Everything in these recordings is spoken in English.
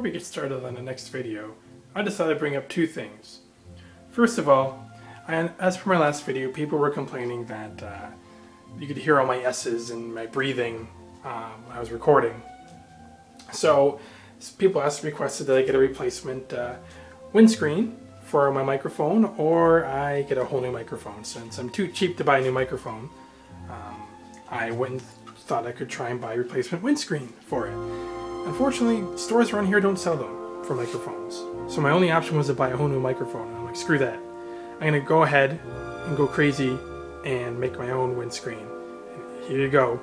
before we get started on the next video, I decided to bring up two things. First of all, I, as per my last video, people were complaining that uh, you could hear all my S's and my breathing um, when I was recording. So people asked requested that I get a replacement uh, windscreen for my microphone or I get a whole new microphone. Since I'm too cheap to buy a new microphone, um, I went and thought I could try and buy a replacement windscreen for it. Unfortunately, stores around here don't sell them for microphones. So my only option was to buy a whole new microphone. And I'm like, screw that. I'm gonna go ahead and go crazy and make my own windscreen. And here you go.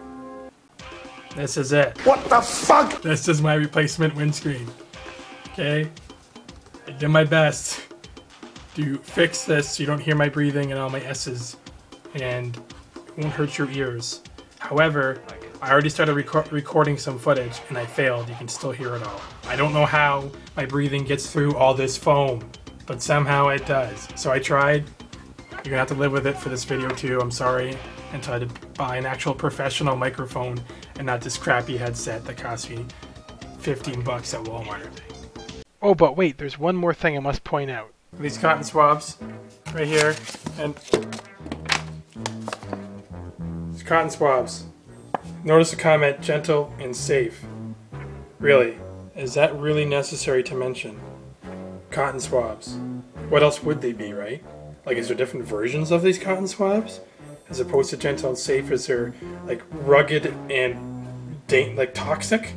This is it. What the fuck? This is my replacement windscreen. Okay? I did my best to fix this so you don't hear my breathing and all my S's and it won't hurt your ears. However, I already started reco- recording some footage and I failed. You can still hear it all. I don't know how my breathing gets through all this foam, but somehow it does. So I tried. You're gonna have to live with it for this video too. I'm sorry. And I had to buy an actual professional microphone and not this crappy headset that cost me 15 bucks at Walmart. Oh, but wait, there's one more thing I must point out. These cotton swabs right here, and these cotton swabs. Notice the comment gentle and safe. Really, is that really necessary to mention? Cotton swabs. What else would they be, right? Like, is there different versions of these cotton swabs? As opposed to gentle and safe, is there like rugged and like toxic?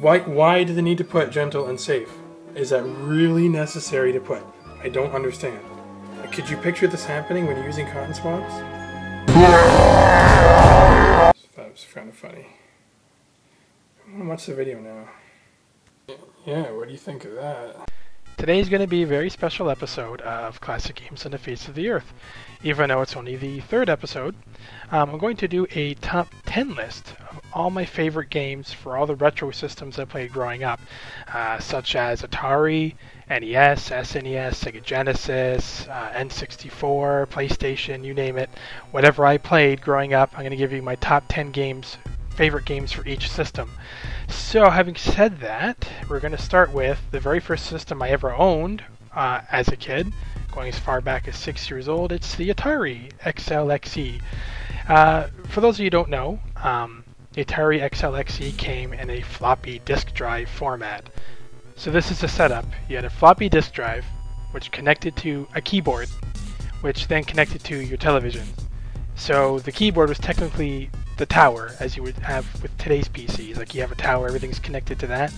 Why, why do they need to put gentle and safe? Is that really necessary to put? I don't understand. Could you picture this happening when you're using cotton swabs? Was kind of funny. I want to watch the video now. Yeah, what do you think of that? Today is going to be a very special episode of Classic Games on the Face of the Earth. Even though it's only the third episode, um, I'm going to do a top 10 list all my favorite games for all the retro systems I played growing up, uh, such as Atari, NES, SNES, Sega Genesis, uh, N64, PlayStation, you name it. Whatever I played growing up, I'm going to give you my top 10 games, favorite games for each system. So, having said that, we're going to start with the very first system I ever owned uh, as a kid, going as far back as six years old. It's the Atari XLXE. Uh, for those of you who don't know, um, the Atari XLXE came in a floppy disk drive format. So this is the setup. You had a floppy disk drive, which connected to a keyboard, which then connected to your television. So the keyboard was technically the tower, as you would have with today's PCs. Like you have a tower, everything's connected to that.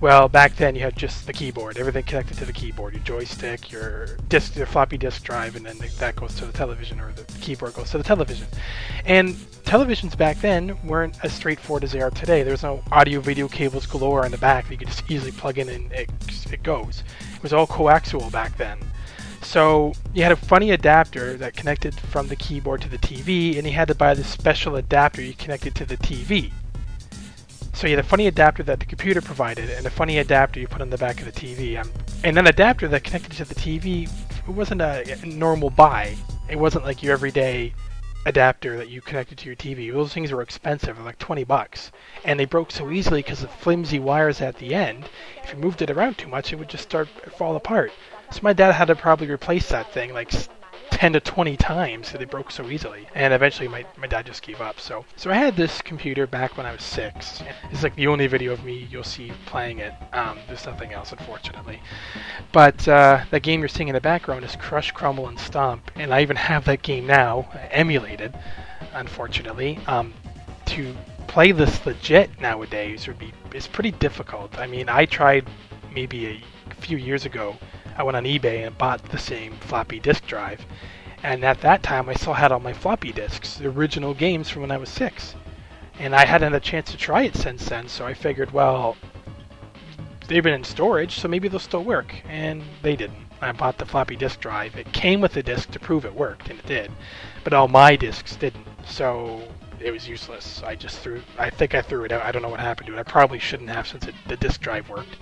Well, back then you had just the keyboard, everything connected to the keyboard, your joystick, your disk, your floppy disk drive, and then that goes to the television, or the keyboard goes to the television. And televisions back then weren't as straightforward as they are today. There's no audio video cables galore in the back that you could just easily plug in and it, it goes. It was all coaxial back then. So you had a funny adapter that connected from the keyboard to the TV, and you had to buy this special adapter you connected to the TV. So you had a funny adapter that the computer provided, and a funny adapter you put on the back of the TV. Um, and an adapter that connected to the TV it wasn't a normal buy. It wasn't like your everyday adapter that you connected to your TV. Those things were expensive, like 20 bucks. And they broke so easily because of flimsy wires at the end. If you moved it around too much, it would just start fall apart. So my dad had to probably replace that thing like 10 to 20 times so they broke so easily. And eventually my, my dad just gave up. So so I had this computer back when I was six. It's like the only video of me you'll see playing it. Um, there's nothing else, unfortunately. But uh, that game you're seeing in the background is Crush, Crumble, and Stomp. And I even have that game now, emulated, unfortunately. Um, to play this legit nowadays would be is pretty difficult. I mean, I tried maybe a few years ago I went on eBay and bought the same floppy disk drive. And at that time, I still had all my floppy disks, the original games from when I was six. And I hadn't had a chance to try it since then, so I figured, well, they've been in storage, so maybe they'll still work. And they didn't. I bought the floppy disk drive. It came with the disk to prove it worked, and it did. But all my disks didn't. So it was useless. I just threw. I think I threw it out. I don't know what happened to it. I probably shouldn't have since it, the disk drive worked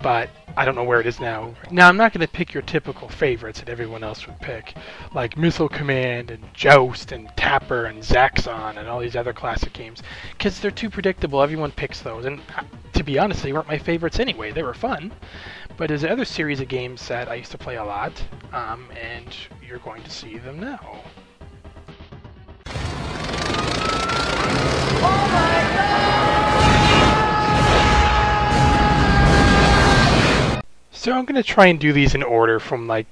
but I don't know where it is now. Now, I'm not going to pick your typical favorites that everyone else would pick, like Missile Command and Joust and Tapper and Zaxxon and all these other classic games, because they're too predictable. Everyone picks those, and uh, to be honest, they weren't my favorites anyway. They were fun, but there's another series of games that I used to play a lot, um, and you're going to see them now. So I'm going to try and do these in order from like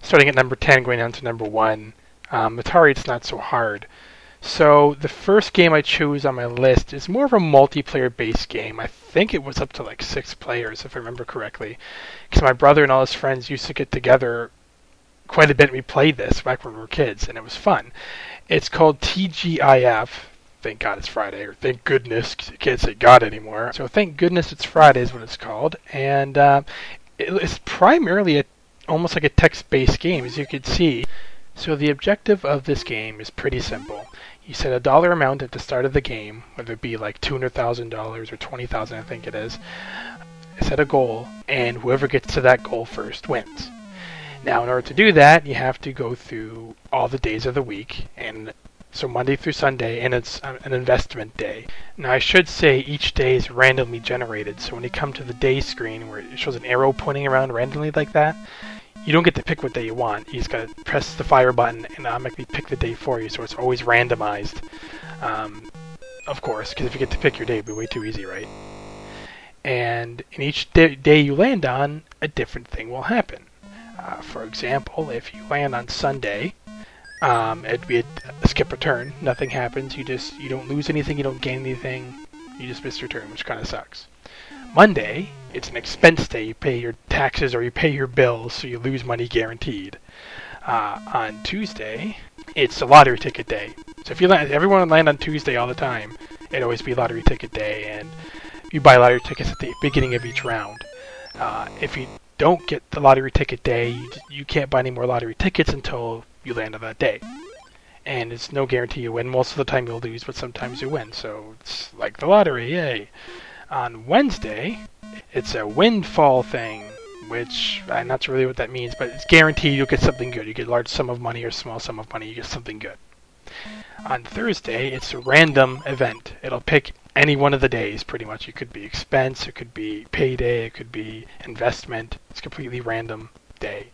starting at number 10 going down to number 1. Um, Atari, it's not so hard. So the first game I chose on my list is more of a multiplayer based game. I think it was up to like six players, if I remember correctly. Because my brother and all his friends used to get together quite a bit. And we played this back when we were kids, and it was fun. It's called TGIF. Thank God it's Friday, or thank goodness you can't say God anymore. So thank goodness it's Friday is what it's called, and uh, it's primarily a, almost like a text-based game, as you can see. So the objective of this game is pretty simple. You set a dollar amount at the start of the game, whether it be like $200,000 or 20,000 I think it is. Set a goal, and whoever gets to that goal first wins. Now, in order to do that, you have to go through all the days of the week, and so Monday through Sunday, and it's an investment day. Now, I should say each day is randomly generated, so when you come to the day screen where it shows an arrow pointing around randomly like that, you don't get to pick what day you want. You just gotta press the fire button and automatically pick the day for you, so it's always randomized. Um, of course, because if you get to pick your day, it'd be way too easy, right? And in each day you land on, a different thing will happen. Uh, for example, if you land on Sunday, um, it'd be a, a, skip return. Nothing happens. You just you don't lose anything. You don't gain anything. You just miss your turn, which kind of sucks. Monday, it's an expense day. You pay your taxes or you pay your bills, so you lose money guaranteed. Uh, on Tuesday, it's a lottery ticket day. So if you land, everyone land on Tuesday all the time, it'd always be lottery ticket day, and you buy lottery tickets at the beginning of each round. Uh, if you don't get the lottery ticket day, you, you can't buy any more lottery tickets until you land on that day. And it's no guarantee you win. Most of the time you'll lose, but sometimes you win. So it's like the lottery, yay. On Wednesday, it's a windfall thing, which I'm not sure really what that means, but it's guaranteed you'll get something good. You get a large sum of money or small sum of money, you get something good. On Thursday, it's a random event. It'll pick any one of the days, pretty much. It could be expense, it could be payday, it could be investment. It's completely random day.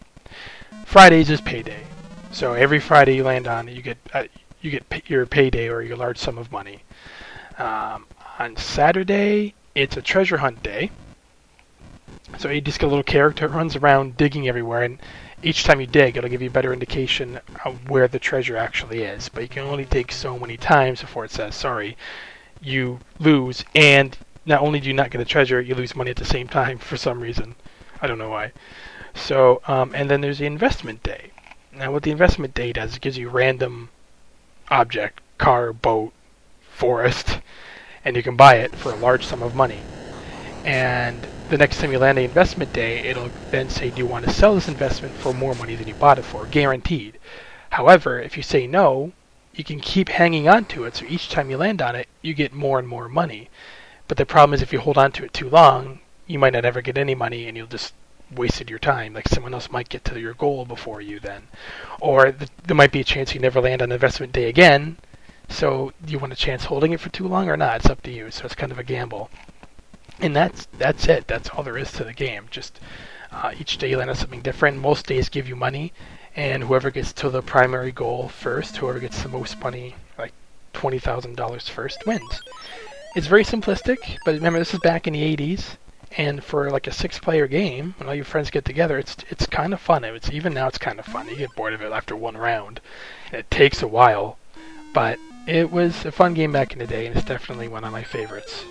Friday's is payday. So every Friday you land on, you get uh, you get pay, your payday or your large sum of money. Um, on Saturday, it's a treasure hunt day. So you just get a little character runs around digging everywhere, and each time you dig, it'll give you a better indication of where the treasure actually is. But you can only dig so many times before it says, sorry, you lose, and not only do you not get the treasure, you lose money at the same time for some reason. I don't know why. So, um, and then there's the investment day. Now, what the investment day does, it gives you random object, car, boat, forest, and you can buy it for a large sum of money. And the next time you land the investment day, it'll then say, do you want to sell this investment for more money than you bought it for? Guaranteed. However, if you say no, you can keep hanging on to it, so each time you land on it, you get more and more money. But the problem is if you hold on to it too long, you might not ever get any money and you'll just wasted your time. Like someone else might get to your goal before you then, or th- there might be a chance you never land on investment day again. So you want a chance holding it for too long or not? It's up to you. So it's kind of a gamble. And that's that's it. That's all there is to the game. Just uh, each day you land on something different. Most days give you money, and whoever gets to the primary goal first, whoever gets the most money, like twenty thousand dollars first, wins. It's very simplistic, but remember this is back in the 80s, and for like a six-player game, when all your friends get together, it's it's kind of fun. It's even now it's kind of fun. You get bored of it after one round. It takes a while, but it was a fun game back in the day, and it's definitely one of my favorites.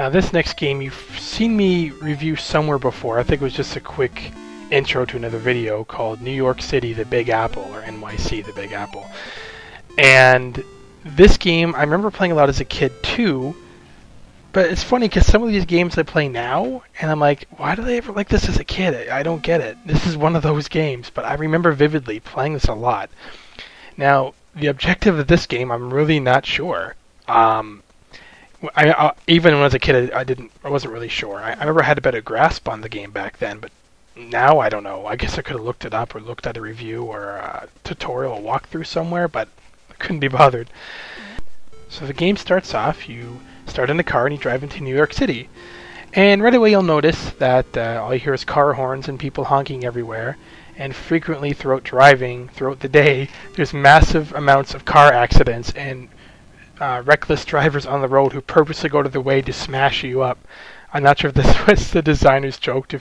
Now this next game you've seen me review somewhere before. I think it was just a quick intro to another video called New York City the Big Apple or NYC the Big Apple. And this game I remember playing a lot as a kid too. But it's funny because some of these games I play now, and I'm like, why do they ever like this as a kid? I don't get it. This is one of those games, but I remember vividly playing this a lot. Now, the objective of this game, I'm really not sure. Um, I, I, even when I was a kid, I, I didn't, I wasn't really sure. I, I remember I had a better grasp on the game back then, but now I don't know. I guess I could have looked it up or looked at a review or a tutorial a walkthrough somewhere, but I couldn't be bothered. So the game starts off. You start in the car and you drive into New York City. And right away you'll notice that uh, all you hear is car horns and people honking everywhere. And frequently throughout driving, throughout the day, there's massive amounts of car accidents and uh, reckless drivers on the road who purposely go to the way to smash you up. I'm not sure if this was the designer's joke to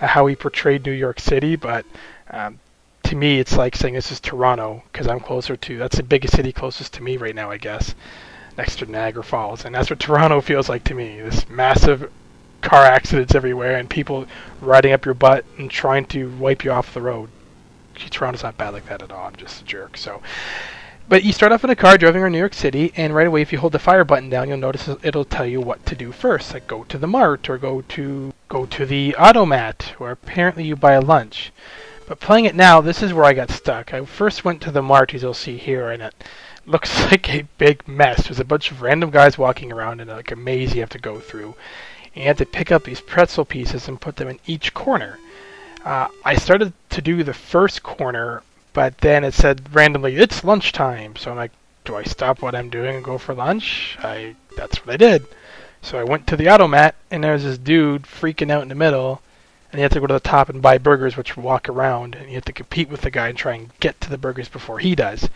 uh, how he portrayed New York City, but um, to me it's like saying this is Toronto because I'm closer to that's the biggest city closest to me right now, I guess, next to Niagara Falls, and that's what Toronto feels like to me. This massive car accidents everywhere and people riding up your butt and trying to wipe you off the road. Toronto's not bad like that at all. I'm just a jerk. So, but you start off in a car driving around New York City, and right away, if you hold the fire button down, you'll notice it'll tell you what to do first, like go to the mart or go to go to the automat, where apparently you buy a lunch. But playing it now, this is where I got stuck. I first went to the mart, as you'll see here, and it looks like a big mess. There's a bunch of random guys walking around in like a maze you have to go through and you had to pick up these pretzel pieces and put them in each corner. Uh, I started to do the first corner, but then it said randomly, it's lunchtime. So I'm like, do I stop what I'm doing and go for lunch? I That's what I did. So I went to the automat, and there was this dude freaking out in the middle, and you have to go to the top and buy burgers, which walk around, and you have to compete with the guy and try and get to the burgers before he does.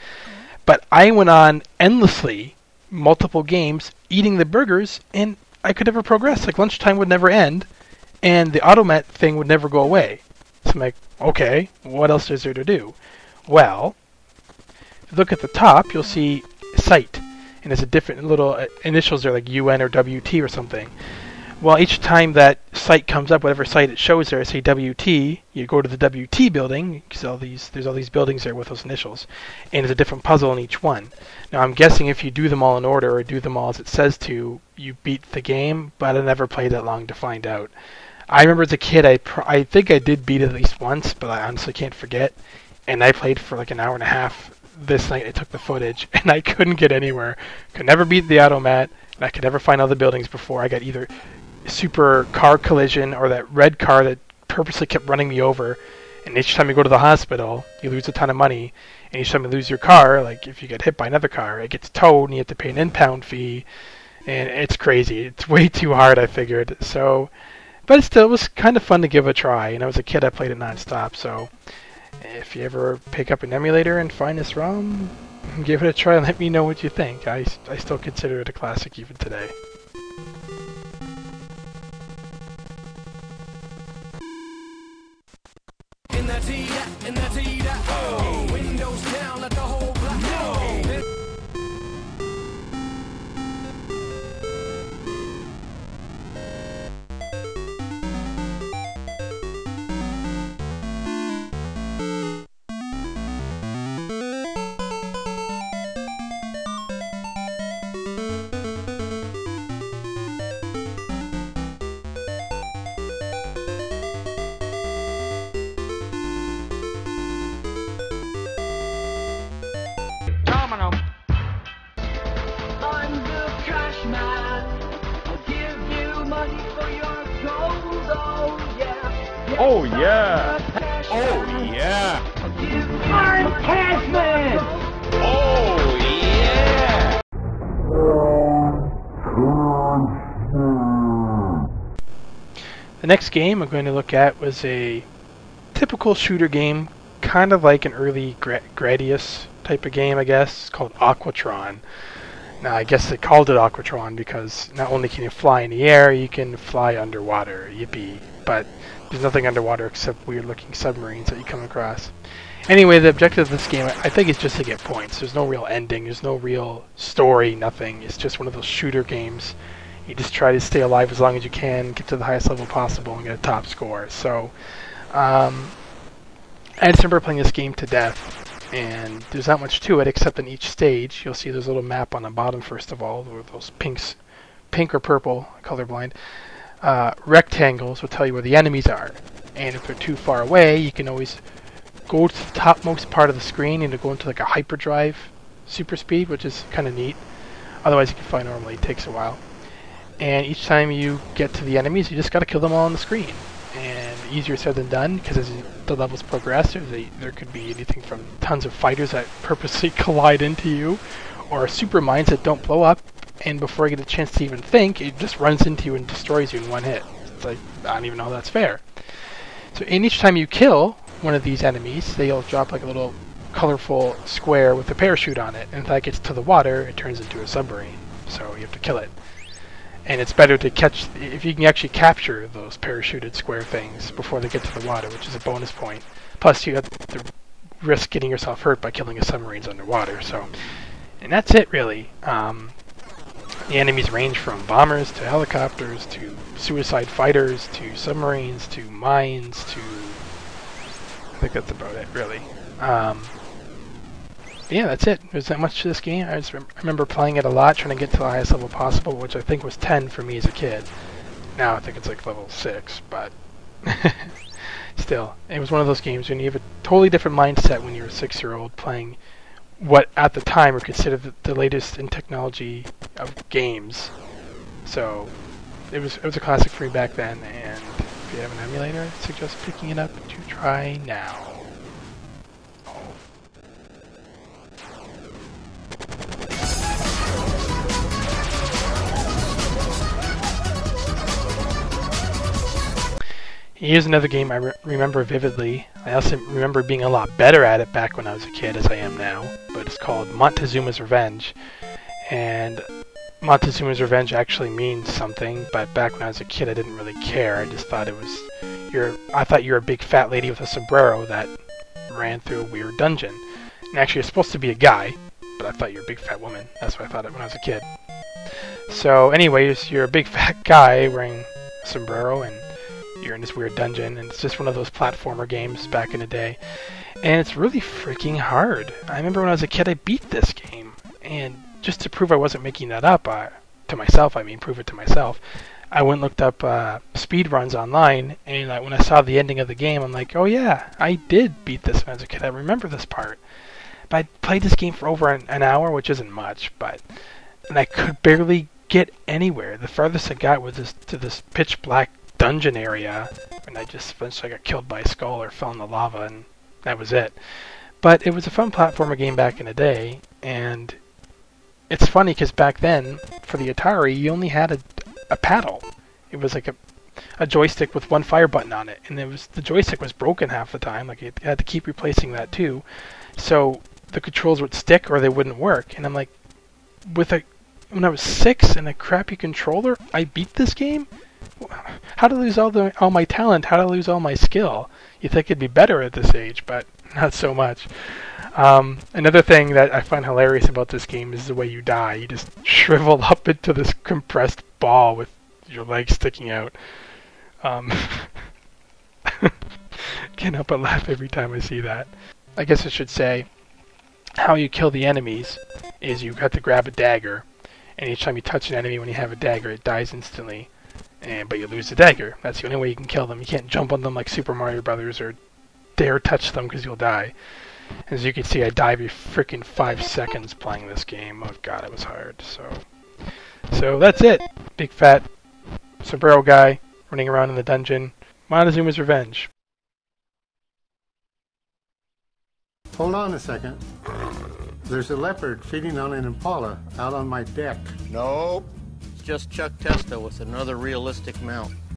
But I went on endlessly, multiple games, eating the burgers, and I could never progress. Like lunchtime would never end, and the automat thing would never go away. So I'm like, okay, what else is there to do? Well, if you look at the top, you'll see site, and there's a different little uh, initials there, like UN or WT or something. Well, each time that site comes up, whatever site it shows there, say WT, you go to the WT building because all these there's all these buildings there with those initials, and there's a different puzzle in each one. Now I'm guessing if you do them all in order or do them all as it says to, you beat the game, but I never played that long to find out. I remember as a kid, I I think I did beat it at least once, but I honestly can't forget. And I played for like an hour and a half this night. I took the footage, and I couldn't get anywhere. Could never beat the automat. And I could never find other buildings before I got either super car collision or that red car that purposely kept running me over. And each time you go to the hospital, you lose a ton of money. And each time you lose your car, like if you get hit by another car, it gets towed and you have to pay an impound fee. And it's crazy. It's way too hard, I figured. So, but still, it was kind of fun to give a try. And as a kid, I played it nonstop. So, if you ever pick up an emulator and find this ROM, give it a try and let me know what you think. I, I still consider it a classic even today. Oh Oh, yeah! Oh yeah! I'm Cashman! Oh yeah! The next game I'm going to look at was a typical shooter game, kind of like an early Gra- Gradius type of game, I guess. It's called Aquatron. Now, I guess they called it Aquatron because not only can you fly in the air, you can fly underwater. Yippee. But there's nothing underwater except weird looking submarines that you come across. Anyway, the objective of this game, I think, is just to get points. There's no real ending, there's no real story, nothing. It's just one of those shooter games. You just try to stay alive as long as you can, get to the highest level possible, and get a top score. So, um, I just remember playing this game to death, and there's not much to it except in each stage, you'll see there's a little map on the bottom, first of all, those pinks, pink or purple, colorblind, uh, rectangles will tell you where the enemies are. And if they're too far away, you can always go to the topmost part of the screen and go into like a hyperdrive super speed, which is kind of neat. Otherwise, you can fly normally. It takes a while. And each time you get to the enemies, you just got to kill them all on the screen. And easier said than done, because as the levels progress, they, there could be anything from tons of fighters that purposely collide into you, or super mines that don't blow up, and before I get a chance to even think, it just runs into you and destroys you in one hit. It's like, I don't even know that's fair. So in each time you kill one of these enemies, they'll drop like a little colorful square with a parachute on it, and if that gets to the water, it turns into a submarine. So you have to kill it. And it's better to catch, if you can actually capture those parachuted square things before they get to the water, which is a bonus point. Plus, you have to risk getting yourself hurt by killing a submarines underwater. So, and that's it really. Um, the enemies range from bombers to helicopters to suicide fighters to submarines to mines to. I think that's about it, really. Um, yeah, that's it. There's that much to this game. I just rem remember playing it a lot, trying to get to the highest level possible, which I think was 10 for me as a kid. Now I think it's like level 6, but still, it was one of those games when you have a totally different mindset when you're a six-year-old playing what at the time were considered the, latest in technology of games. So it was it was a classic for me back then, and if you have an emulator, I suggest picking it up to try now. Here's another game I re remember vividly. I also remember being a lot better at it back when I was a kid as I am now, but it's called Montezuma's Revenge. And Montezuma's Revenge actually means something, but back when I was a kid I didn't really care. I just thought it was you're I thought you were a big fat lady with a sombrero that ran through a weird dungeon. And actually you're supposed to be a guy, but I thought you were a big fat woman. That's what I thought it when I was a kid. So anyways, you're a big fat guy wearing a sombrero and you're in this weird dungeon, and it's just one of those platformer games back in the day. And it's really freaking hard. I remember when I was a kid, I beat this game, and just to prove I wasn't making that up, to myself, I mean, prove it to myself, I went and looked up uh, speed runs online, and when I saw the ending of the game, I'm like, oh yeah, I did beat this when I was a kid. I remember this part. But I played this game for over an, an hour, which isn't much, but and I could barely get anywhere. The farthest I got was this, to this pitch black dungeon area, and I just eventually got killed by a skull or fell in the lava, and that was it. But it was a fun platformer game back in the day, and it's funny because back then, for the Atari, you only had a, a paddle. It was like a a joystick with one fire button on it, and it was the joystick was broken half the time. Like you had to keep replacing that too, so the controls would stick or they wouldn't work. And I'm like, with a when I was six and a crappy controller, I beat this game how to lose all the all my talent? How to lose all my skill? You think it'd be better at this age, but not so much. Um, another thing that I find hilarious about this game is the way you die. You just shrivel up into this compressed ball with your legs sticking out. Um, can't help but laugh every time I see that. I guess I should say how you kill the enemies is you have to grab a dagger, and each time you touch an enemy when you have a dagger, it dies instantly and but you lose the dagger. That's the only way you can kill them. You can't jump on them like Super Mario Brothers or dare touch them because you'll die. As you can see, I die every freaking five seconds playing this game. Oh god, it was hard. So, so that's it. Big fat sombrero guy running around in the dungeon. Montezuma's Revenge. Hold on a second. There's a leopard feeding on an impala out on my deck. Nope just Chuck Testa with another realistic mount.